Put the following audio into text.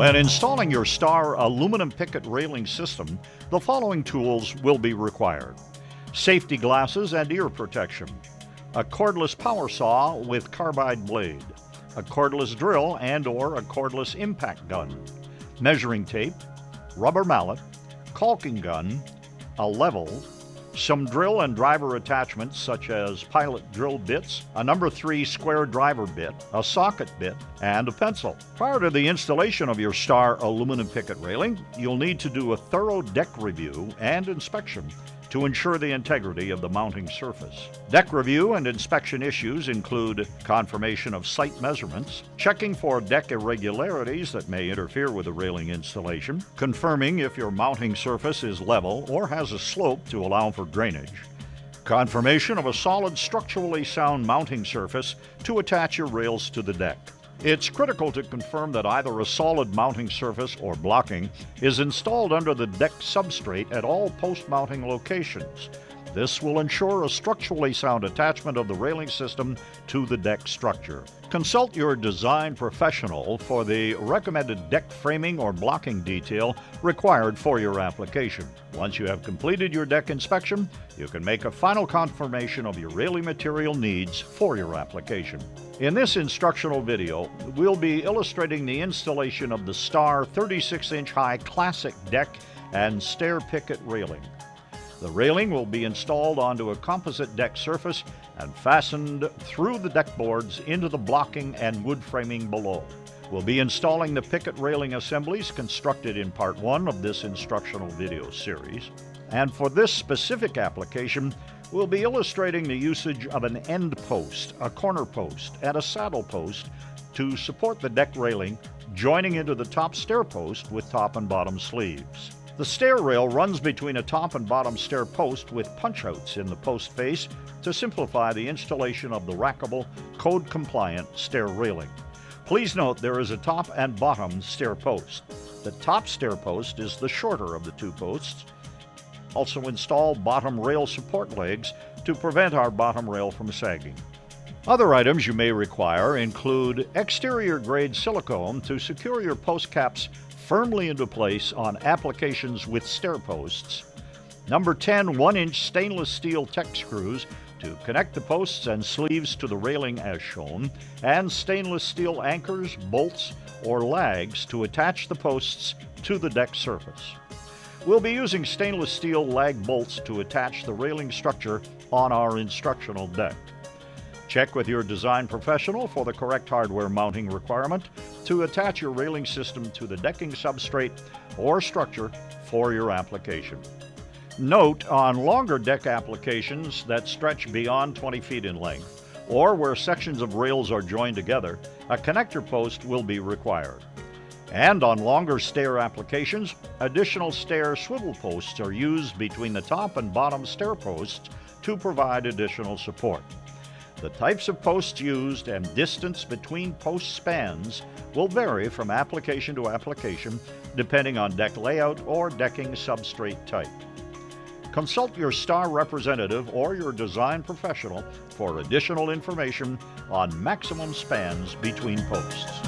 When installing your Star aluminum picket railing system, the following tools will be required. Safety glasses and ear protection, a cordless power saw with carbide blade, a cordless drill and or a cordless impact gun, measuring tape, rubber mallet, caulking gun, a level, some drill and driver attachments such as pilot drill bits, a number 3 square driver bit, a socket bit, and a pencil. Prior to the installation of your Star aluminum picket railing, you'll need to do a thorough deck review and inspection to ensure the integrity of the mounting surface. Deck review and inspection issues include confirmation of site measurements, checking for deck irregularities that may interfere with the railing installation, confirming if your mounting surface is level or has a slope to allow for drainage, confirmation of a solid structurally sound mounting surface to attach your rails to the deck. It's critical to confirm that either a solid mounting surface or blocking is installed under the deck substrate at all post mounting locations. This will ensure a structurally sound attachment of the railing system to the deck structure. Consult your design professional for the recommended deck framing or blocking detail required for your application. Once you have completed your deck inspection, you can make a final confirmation of your railing material needs for your application. In this instructional video, we'll be illustrating the installation of the Star 36 inch high classic deck and stair picket railing. The railing will be installed onto a composite deck surface and fastened through the deck boards into the blocking and wood framing below. We'll be installing the picket railing assemblies constructed in part one of this instructional video series. And for this specific application, we'll be illustrating the usage of an end post, a corner post, and a saddle post to support the deck railing, joining into the top stair post with top and bottom sleeves. The stair rail runs between a top and bottom stair post with punchouts in the post face to simplify the installation of the rackable, code compliant stair railing. Please note there is a top and bottom stair post. The top stair post is the shorter of the two posts. Also install bottom rail support legs to prevent our bottom rail from sagging. Other items you may require include exterior grade silicone to secure your post caps firmly into place on applications with stair posts. Number 10 1 inch stainless steel Tek screws to connect the posts and sleeves to the railing as shown, and stainless steel anchors, bolts, or lags to attach the posts to the deck surface. We'll be using stainless steel lag bolts to attach the railing structure on our instructional deck. Check with your design professional for the correct hardware mounting requirement to attach your railing system to the decking substrate or structure for your application. Note on longer deck applications that stretch beyond 20 feet in length, or where sections of rails are joined together, a connector post will be required. And on longer stair applications, additional stair swivel posts are used between the top and bottom stair posts to provide additional support. The types of posts used and distance between post spans will vary from application to application depending on deck layout or decking substrate type. Consult your STAR representative or your design professional for additional information on maximum spans between posts.